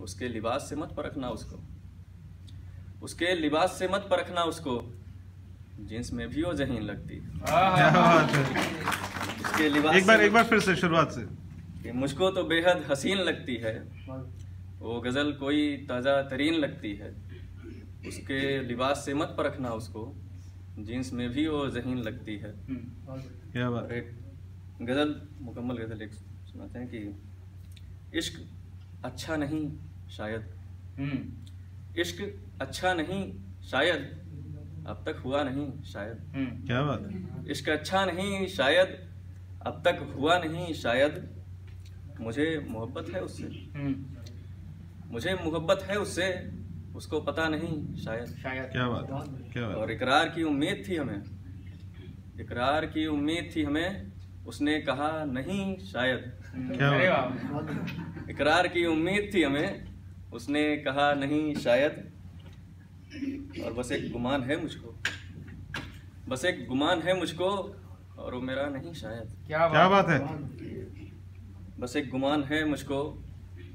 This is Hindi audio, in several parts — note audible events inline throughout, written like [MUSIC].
उसके लिबास से मत परखना उसको। उसके लिबास से मत परखना उसको जींस में भी वो जहीन लगती। उसके लिबास एक बार एक बार फिर से शुरुआत से। कि मुझको तो बेहद हसीन लगती है। वो गज़ल कोई ताज़ा तरीन लगती है। उसके लिबास से मत परखना उसको जीन्स में भी वो जहीन लगती है। क्या बात एक गज़ल मुकम्मल गज़ल एक सुनाते हैं कि इश्क अच्छा नहीं शायद। इश्क अच्छा नहीं शायद। अब तक हुआ नहीं शायद। क्या बात है? इश्क अच्छा नहीं शायद। अब तक हुआ नहीं शायद। मुझे मोहब्बत है उससे। मुझे मोहब्बत है उससे उसको पता नहीं शायद। शायद। क्या बात है? क्या बात और इकरार की उम्मीद थी हमें। इकरार की उम्मीद थी हमें उसने कहा नहीं शायद। क्या बात इकरार की उम्मीद थी हमें उसने कहा नहीं शायद। और बस एक गुमान है मुझको। बस एक गुमान है मुझको और वो मेरा नहीं शायद। क्या बात, क्या बात है? बस एक गुमान है मुझको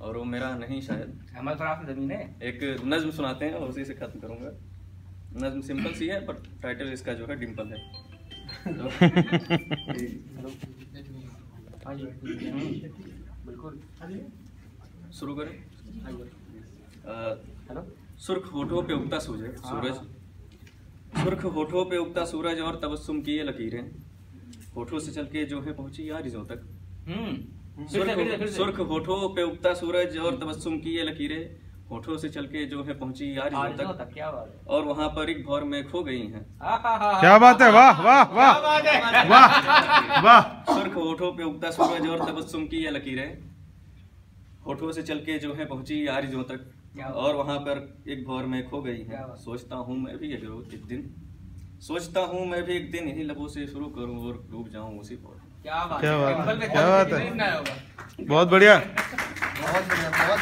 और वो मेरा नहीं शायद। हमारे तरफ़ से ज़मीन है। एक नज्म सुनाते हैं और उसी से खत्म करूँगा। नज्म सिंपल सी है पर टाइटल इसका जो है डिम्पल है। [LAUGHS] हाँ जी बिल्कुल। शुरू करें। हेलो। सुर्ख होठों पे उगता सूरज सूरज। सुर्ख होठों पे उगता सूरज और तबस्सुम की ये लकीरें। होठों से चल के जो है पहुँची यारिजों तक। हम्म। सुर्ख होठों पे उगता सूरज और तबस्सुम की ये लकीरें। होठों से चल के जो है पहुँची यारिजों आरिज़ों तक। तक क्या बात है। और वहाँ पर एक भौर में खो गई हैं। क्या बात है? वाह वाह वाह। है। वाह वाह। सुर्ख होठों पे उगता सूरज और तबस्सुम की ये लकीरें। होठों से चल के जो है पहुँची आरिजो तक। और वहाँ पर एक भौर में खो गई है। सोचता हूँ मैं भी एक रोज एक दिन। सोचता हूँ मैं भी एक दिन इन्हीं लबों से शुरू करूँ और डूब जाऊँ उसी भौर क्या बात क्या है। बात है, क्या बात है। कितने दिन आया होगा। बहुत बढ़िया। बहुत बढ़िया बहुत